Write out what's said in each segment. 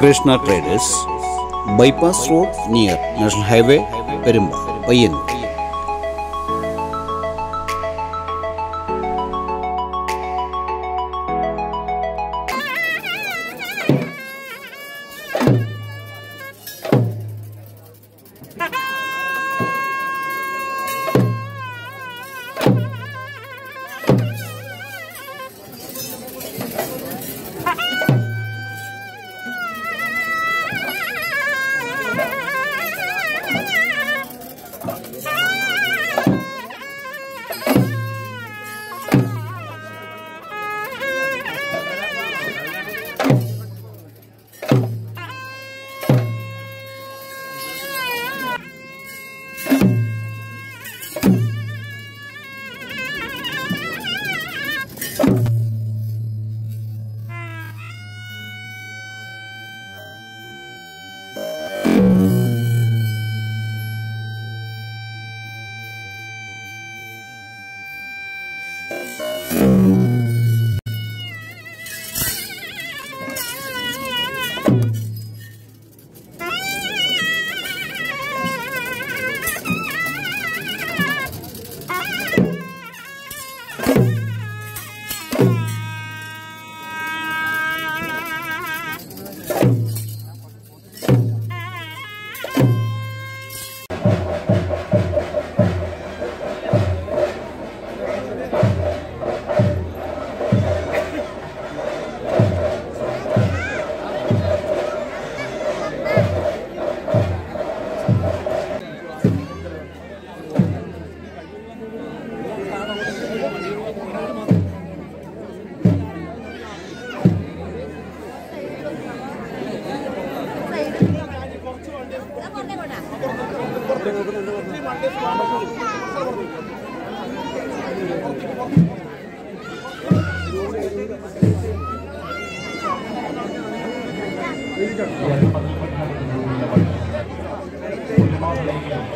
Krishna traders bypass road near national highway Perumba Payyanur. Thank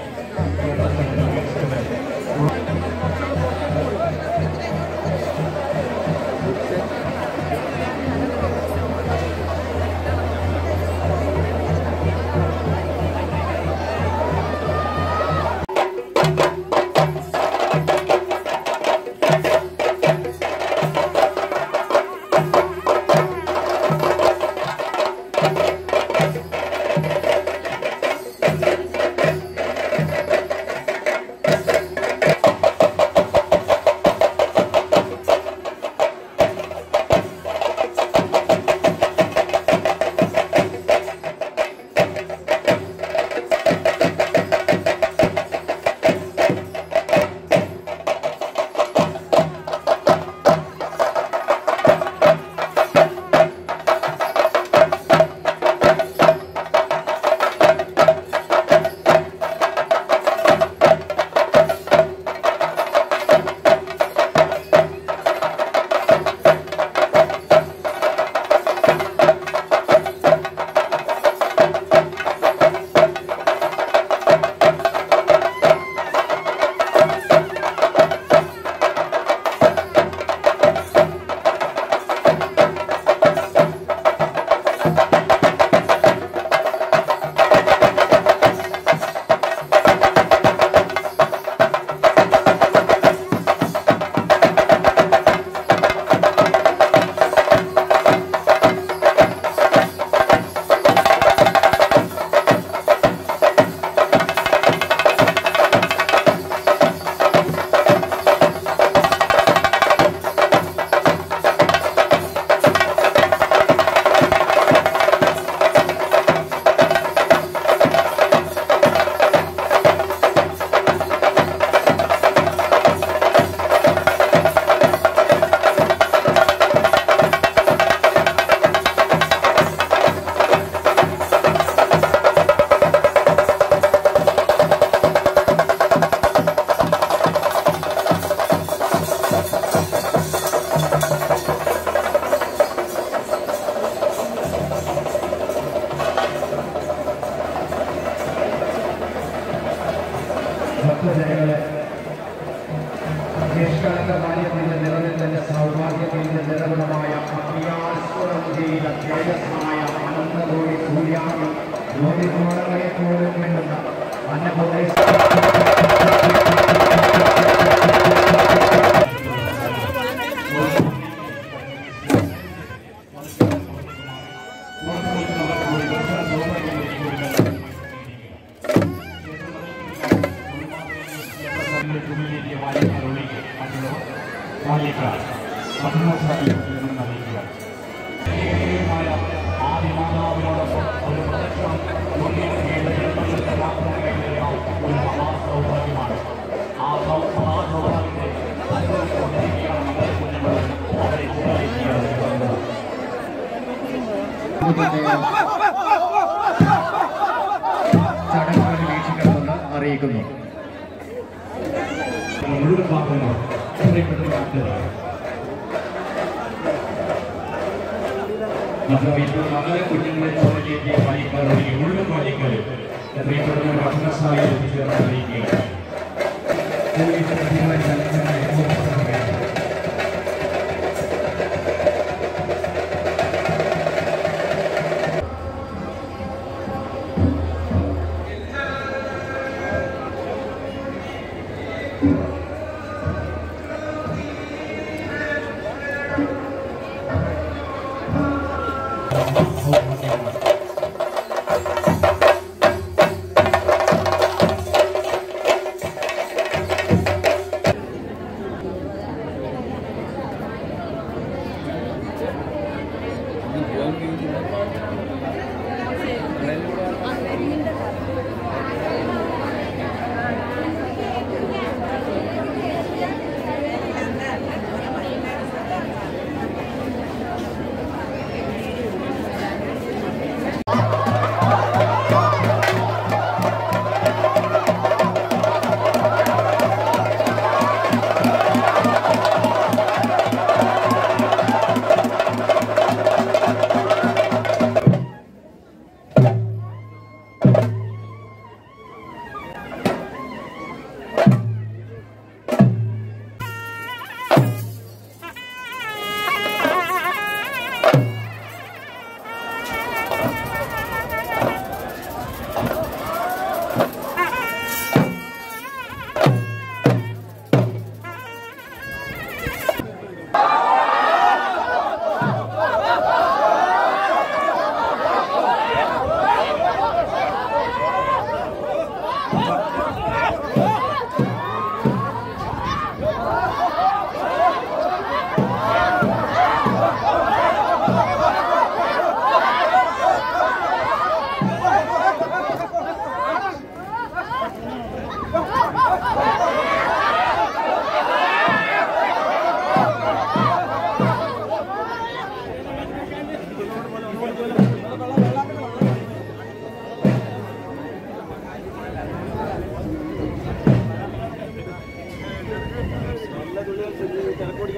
you. നിഷ്കളങ്ക ബാല്യത്തിന്റെ നിറഞ്ഞതിന്റെ സൗഭാഗ്യത്തിന്റെ നിറകുണമായ അജ്ഞാസ്വരം ചെയ്ത തേജസ്സായ അനന്തകോടി ജ്യോതി കുമാരനെ പോലും വേണ്ടുന്ന അന്നപ്രദേശ അറിയിക്കുന്നു മുഴുവൻ ഭാഗങ്ങളും അപ്പോൾ ഇപ്പോൾ വളരെ കുഞ്ഞുങ്ങളെ ചോദിക്കുകയും വായിക്കാറുണ്ട് മുഴുവൻ വായിക്കൽ എത്രയും പെട്ടെന്ന് ഭക്ഷണശാല എത്തിച്ചേർന്ന് അറിയിക്കുക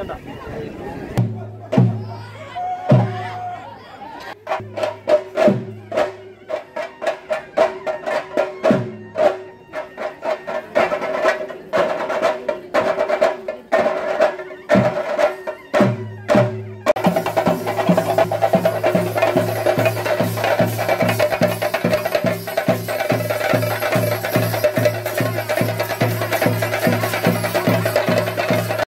んだ。